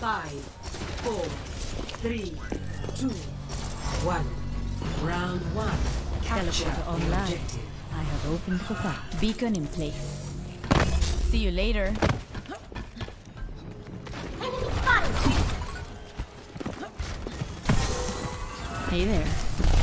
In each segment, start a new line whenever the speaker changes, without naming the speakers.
Five, four, three, two, one. Round one. Capture
online.
Objective.
I have opened for fight. Beacon in place. See you later. Hey there.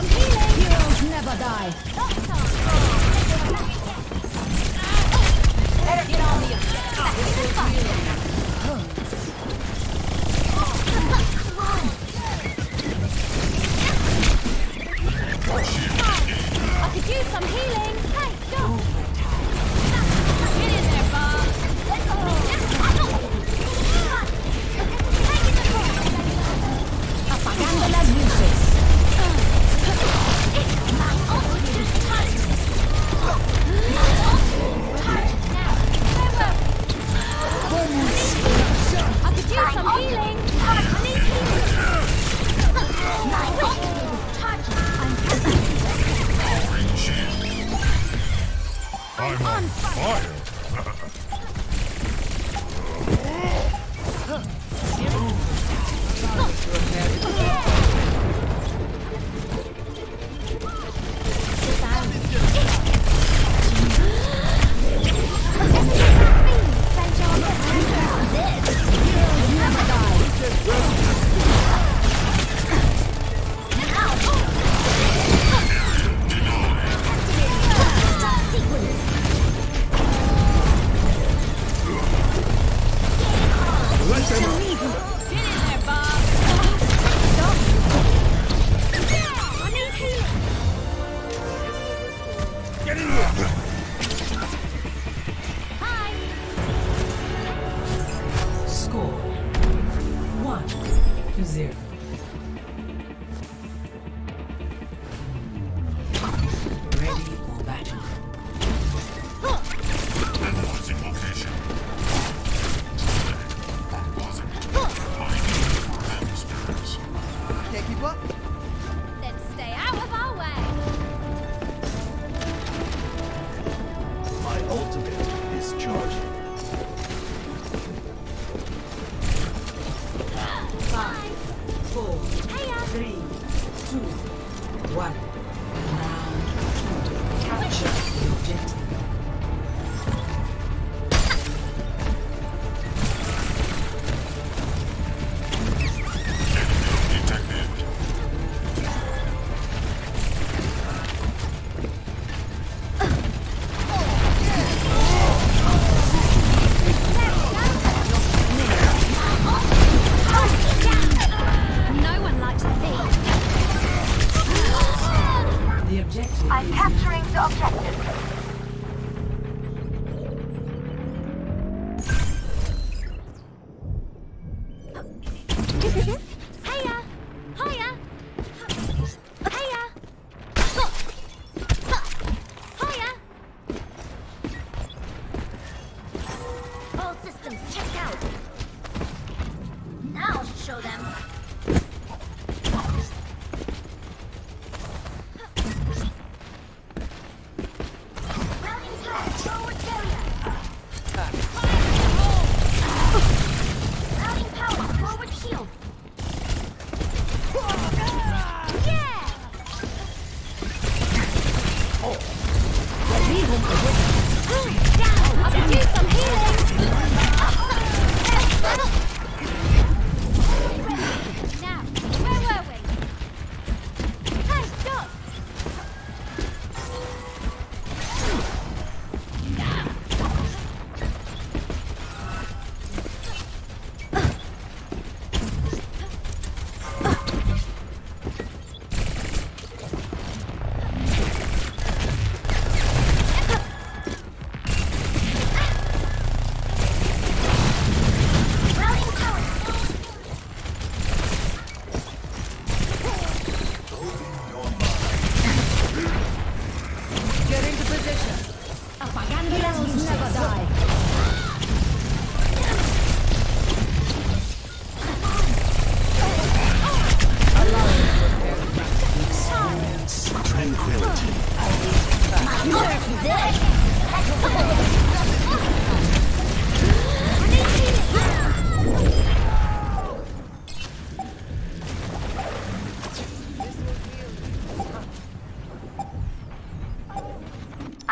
some healing.
Heroes never die.
Get on the I could use some healing.
Score one to zero. Ready for battle.
Location.
Can't keep up.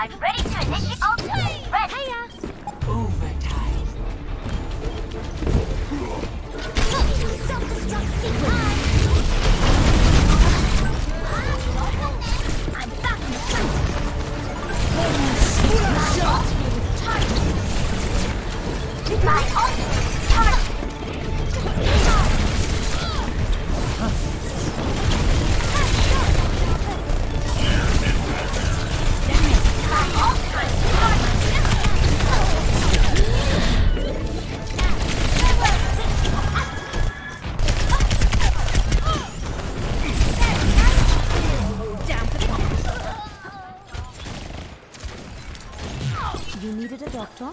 I'm ready to initiate ultimate threat.
Hiya.
Overtime.
I'm back in the.
My ultimate
is
좋아?